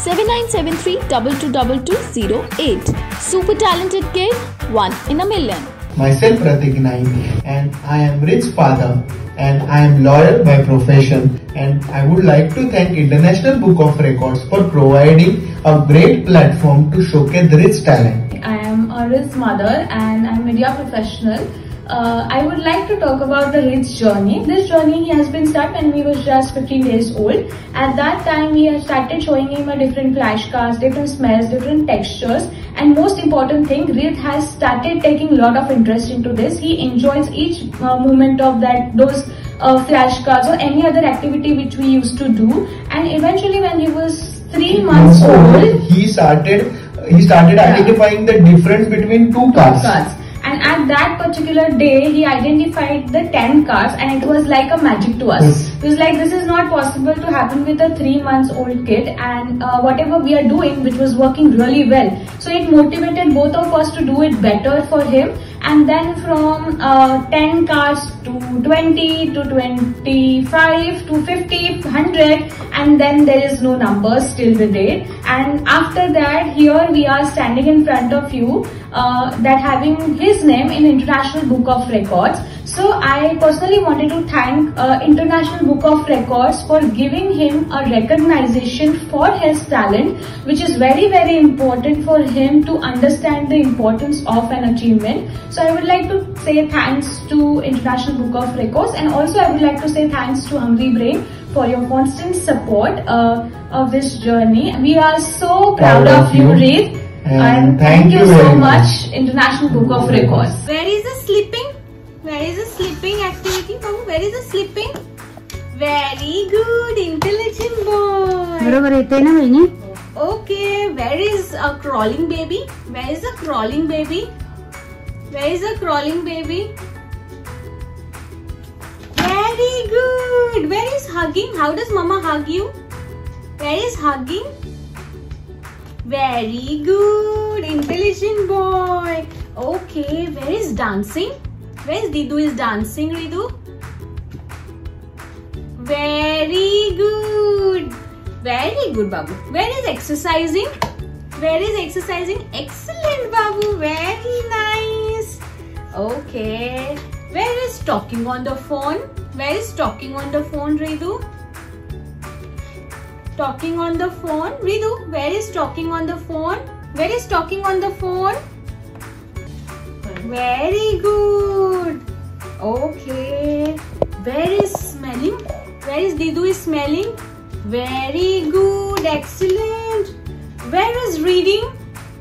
803875 7973 222208. Super talented kid, one in a million. myself Pratik Naik and I am Hridh father and I am lawyer by profession and I would like to thank International Book of Records for providing a great platform to showcase Hridh talent. I am Hridh's mother and I'm media professional. Uh, I would like to talk about the journey. This journey he has been started when he was just 15 days old. At that time, we have started showing him a different flashcards, different smells, different textures, and most important thing, Hridh has started taking a lot of interest into this. He enjoys each uh, moment of that those uh, flashcards or any other activity which we used to do. And eventually, when he was three months old, he started he started Yeah. identifying the difference between two cars. cards. And at that particular day, he identified the 10 cars and it was like a magic to us. It was like, this is not possible to happen with a 3 months old kid and uh, whatever we are doing, which was working really well. So it motivated both of us to do it better for him. And then from uh, 10 cards to 20 to 25 to 50, 100 and then there is no numbers till the date. And after that, here we are standing in front of you uh, that having his name in International Book of Records. So I personally wanted to thank uh, International Book of Records for giving him a recognition for his talent, which is very very important for him to understand the importance of an achievement. So I would like to say thanks to International Book of Records and also I would like to say thanks to Hungry Brain for your constant support uh, of this journey. We are so proud, Proud of of you, you. Hridh. And And thank thank you you so much, much. International Book of Records. Where is the sleeping? Where is the sleeping activity? Babu, where is the sleeping? Very good, intelligent boy. बरोबर येते ना बहिणी Okay, where is a crawling baby? Where is a crawling baby? Where is a crawling baby? Very good. Where is hugging? How does mama hug you? Where is hugging? Very good. Intelligent boy. Okay, where is dancing? Where is Didu is dancing, Ridu? Very good. Very good, Babu. Where is exercising? Where is exercising? Excellent, Babu. Very nice. Okay. Where is talking on the phone? Where is talking on the phone, Ridu? Talking on the phone. Ridu, where is talking on the phone? Where is talking on the phone? Very good. Okay. Where is smelling? Where is Didu is smelling? Very good. Excellent. Where is reading?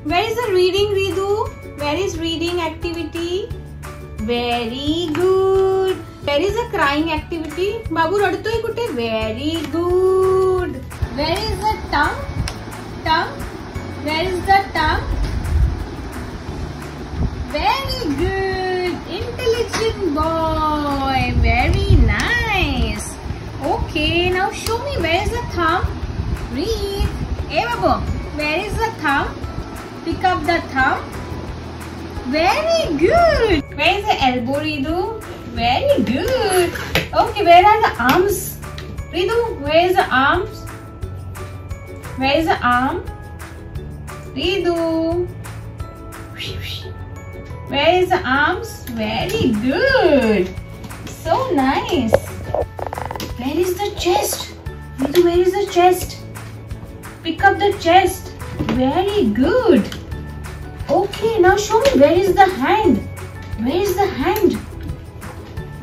Where is the reading, Ridu? Where is reading activity? Very good. Where is the crying activity? Babu Radutoi Kutte. Very good. Where is the tongue? Tongue? Where is the tongue? Very good. In where is the thumb? Read. Hey Babu, where is the thumb? Pick up the thumb. Very good. Where is the elbow, Ridu? Very good. Okay, where are the arms? Ridu, where is the arms? Where is the arm? Ridu. Where is the arms? Very good. So nice. Where is the chest? Where is the chest? Pick up the chest. Very good. Okay, now show me where is the hand? Where is the hand?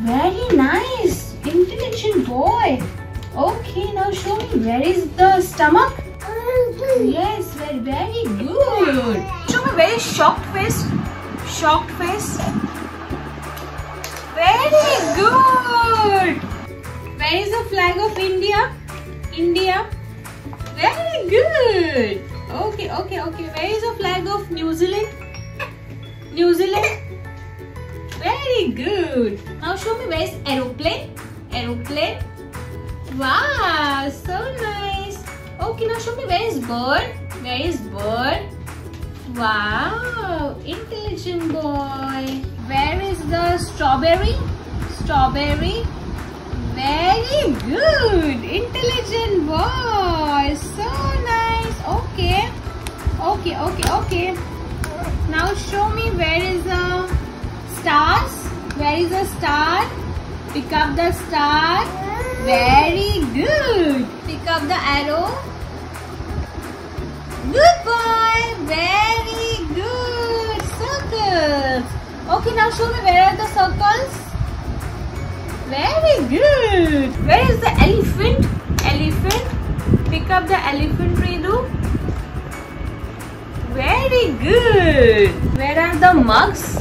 Very nice. Intelligent boy. Okay, now show me where is the stomach? Yes, very, very good. Show me where is shocked face? Shocked face. Very good. Where is the flag of India? India. Very good. Okay, okay, okay. Where is the flag of New Zealand? New Zealand. Very good. Now show me where is aeroplane. Aeroplane. Wow, so nice. Okay, now show me where is bird. Where is bird? Wow, intelligent boy. Where is the strawberry? Strawberry. Very good. Intelligent okay. Now show me where is the stars. Where is the star? Pick up the star. Very good. Pick up the arrow. Good boy. Very good. Circles. Okay, now show me where are the circles. Very good. Where is the elephant? Elephant. Pick up the elephant, Redu. Very good. Where are the mugs?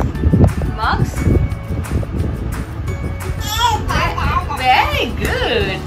Mugs? Oh, Very good.